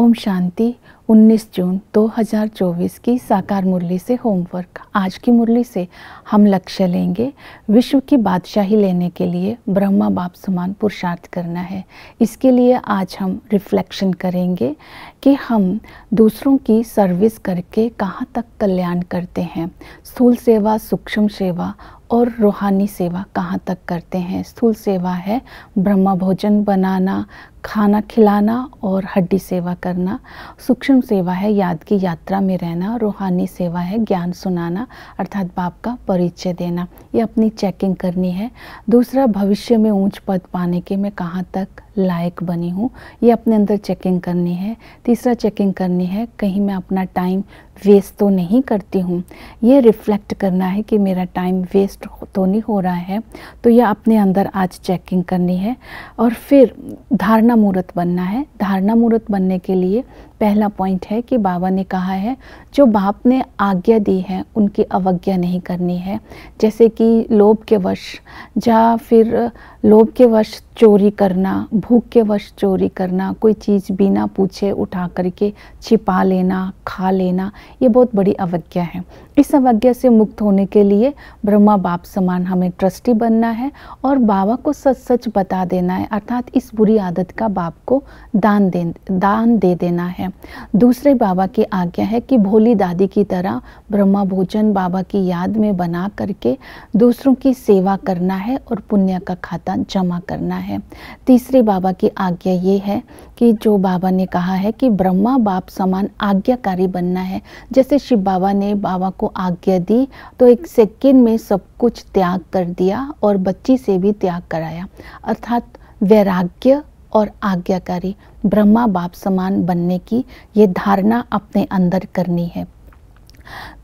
ओम शांति 19 जून 2024 की साकार मुरली से होमवर्क आज की मुरली से हम लक्ष्य लेंगे, विश्व की बादशाही लेने के लिए ब्रह्मा बाप समान पुरुषार्थ करना है। इसके लिए आज हम रिफ्लेक्शन करेंगे कि हम दूसरों की सर्विस करके कहाँ तक कल्याण करते हैं। स्थूल सेवा, सूक्ष्म सेवा और रूहानी सेवा कहाँ तक करते हैं? स्थूल सेवा है ब्रह्मा भोजन बनाना खाना खिलाना और हड्डी सेवा करना, सूक्ष्म सेवा है, याद की यात्रा में रहना, रूहानी सेवा है, ज्ञान सुनाना, अर्थात बाप का परिचय देना। ये अपनी चेकिंग करनी है। दूसरा, भविष्य में ऊंच पद पाने के मैं कहाँ तक लायक बनी हूँ, ये अपने अंदर चेकिंग करनी है। तीसरा चेकिंग करनी है, कहीं मैं अपना टाइम वेस्ट तो नहीं करती हूँ। ये रिफ्लेक्ट करना है कि मेरा टाइम वेस्ट तो नहीं हो रहा है तो यह अपने अंदर आज चेकिंग करनी है। और फिर धारणा मूर्त बनना है। धारणा मूर्त बनने के लिए पहला पॉइंट है कि बाबा ने कहा है, जो बाप ने आज्ञा दी है, उनकी अवज्ञा नहीं करनी है। जैसे कि लोभ के वश या फिर लोभ के वश चोरी करना, भूख के वश चोरी करना, कोई चीज़ बिना पूछे उठा करके छिपा लेना, खा लेना, ये बहुत बड़ी अवज्ञा है। इस अवज्ञा से मुक्त होने के लिए ब्रह्मा बाप समान हमें ट्रस्टी बनना है और बाबा को सच सच बता देना है, अर्थात इस बुरी आदत का बाप को दान दे दान दे देना है। दूसरे बाबा की आज्ञा है कि भोली दादी की तरह ब्रह्मा भोजन बाबा की याद में बना करके दूसरों की सेवा करना है और पुण्य का खाता जमा करना है। तीसरे बाबा की आज्ञा ये है कि जो बाबा ने कहा है कि ब्रह्मा बाप समान आज्ञाकारी बनना है। जैसे शिव बाबा ने बाबा को आज्ञा दी तो एक सेकेंड में सब कुछ त्याग कर दिया और बच्ची से भी त्याग कराया। अर्थात वैराग्य और आज्ञाकारी ब्रह्मा बाप समान बनने की ये धारणा अपने अंदर करनी है।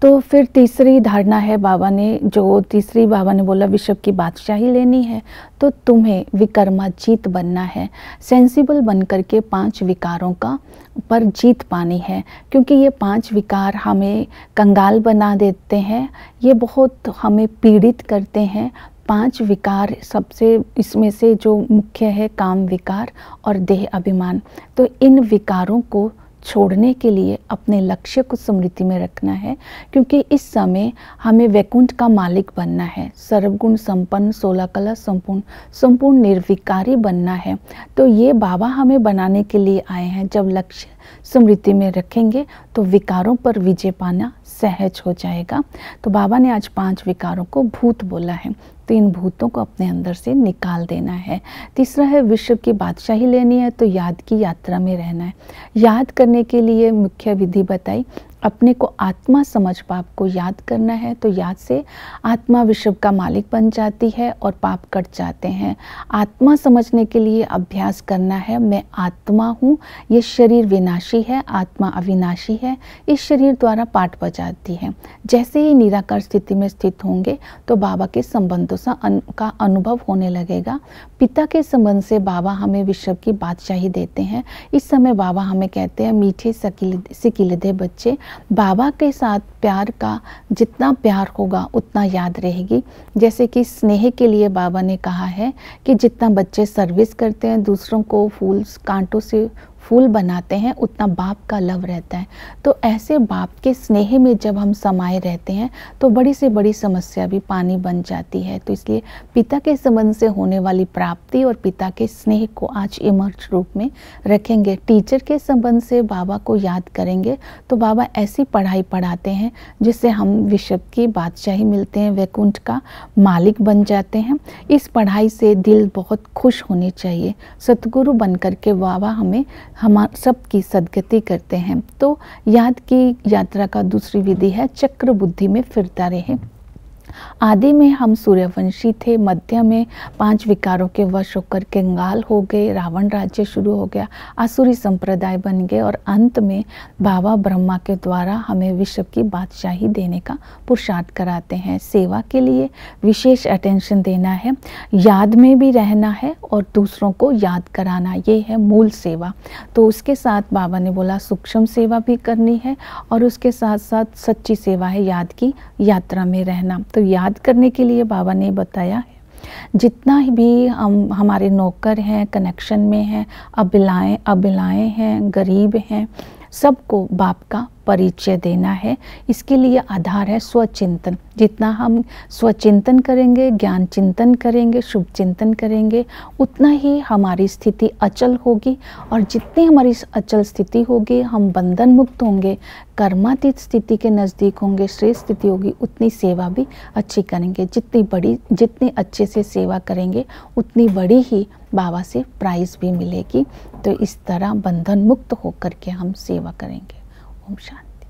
तो फिर तीसरी धारणा है, बाबा ने जो तीसरी बाबा ने बोला विश्व की बादशाही लेनी है तो तुम्हें विकर्मा जीत बनना है। सेंसिबल बन करके पाँच विकारों का पर जीत पानी है, क्योंकि ये पाँच विकार हमें कंगाल बना देते हैं, ये बहुत हमें पीड़ित करते हैं पाँच विकार सबसे इसमें से जो मुख्य है, काम विकार और देह अभिमान। तो इन विकारों को छोड़ने के लिए अपने लक्ष्य को स्मृति में रखना है, क्योंकि इस समय हमें वैकुंठ का मालिक बनना है। सर्वगुण संपन्न, सोलह कला संपूर्ण संपूर्ण निर्विकारी बनना है। तो ये बाबा हमें बनाने के लिए आए हैं। जब लक्ष्य स्मृति में रखेंगे तो विकारों पर विजय पाना सहज हो जाएगा। तो बाबा ने आज पाँच विकारों को भूत बोला है। तो इन भूतों को अपने अंदर से निकाल देना है। तीसरा है, विश्व की बादशाही लेनी है तो याद की यात्रा में रहना है। याद करने के लिए मुख्य विधि बताई अपने को आत्मा समझ पाप को याद करना है तो याद से आत्मा विश्व का मालिक बन जाती है और पाप कट जाते हैं। आत्मा समझने के लिए अभ्यास करना है मैं आत्मा हूँ ये शरीर विनाशी है आत्मा अविनाशी है इस शरीर द्वारा पाठ बजाती है। जैसे ही निराकार स्थिति में स्थित होंगे तो बाबा के संबंधों से अन, का अनुभव होने लगेगा। पिता के संबंध से बाबा हमें विश्व की बादशाही देते हैं। इस समय बाबा हमें कहते हैं मीठे सकील सिकिलदे बच्चे बाबा के साथ प्यार का जितना प्यार होगा, उतना याद रहेगी। जैसे कि स्नेह के लिए बाबा ने कहा है कि जितना बच्चे सर्विस करते हैं, दूसरों को फूल, कांटों से फूल बनाते हैं, उतना बाप का लव रहता है। तो ऐसे बाप के स्नेह में जब हम समाये रहते हैं तो बड़ी से बड़ी समस्या भी पानी बन जाती है। तो इसलिए पिता के संबंध से होने वाली प्राप्ति और पिता के स्नेह को आज इमर्ज रूप में रखेंगे। टीचर के संबंध से बाबा को याद करेंगे तो बाबा ऐसी पढ़ाई पढ़ाते हैं, जिससे हम विश्व की बादशाही मिलते हैं, वैकुंठ का मालिक बन जाते हैं। इस पढ़ाई से दिल बहुत खुश होने चाहिए। सतगुरु बनकर के बाबा हमें हम सब की सदगति करते हैं। तो याद की यात्रा का दूसरी विधि है चक्र बुद्धि में फिरता रहे। आदि में हम सूर्यवंशी थे, मध्य में पाँच विकारों के वश होकर कंगाल हो गए, रावण राज्य शुरू हो गया आसुरी संप्रदाय बन गए और अंत में बाबा ब्रह्मा के द्वारा हमें विश्व की बादशाही देने का पुरुषार्थ कराते हैं। सेवा के लिए विशेष अटेंशन देना है, याद में भी रहना है और दूसरों को याद कराना, ये है मूल सेवा। तो उसके साथ बाबा ने बोला, सूक्ष्म सेवा भी करनी है और उसके साथ साथ सच्ची सेवा है याद की यात्रा में रहना। तो याद करने के लिए बाबा ने बताया है। जितना ही भी हम, हमारे नौकर हैं कनेक्शन में हैं अबिलाएँ अबिलाएँ हैं, गरीब हैं, सबको बाप का परिचय देना है। इसके लिए आधार है स्वचिंतन। जितना हम स्वचिंतन करेंगे, ज्ञान चिंतन करेंगे, शुभ चिंतन करेंगे, उतना ही हमारी स्थिति अचल होगी। और जितनी हमारी अचल स्थिति होगी, हम बंधन मुक्त होंगे, कर्मातीत स्थिति के नज़दीक होंगे, श्रेष्ठ स्थिति होगी, उतनी सेवा भी अच्छी करेंगे। जितनी बड़ी, जितनी अच्छे से सेवा करेंगे, उतनी बड़ी ही बाबा से प्राइज़ भी मिलेगी। तो इस तरह बंधन मुक्त होकर के हम सेवा करेंगे। ओम शांति।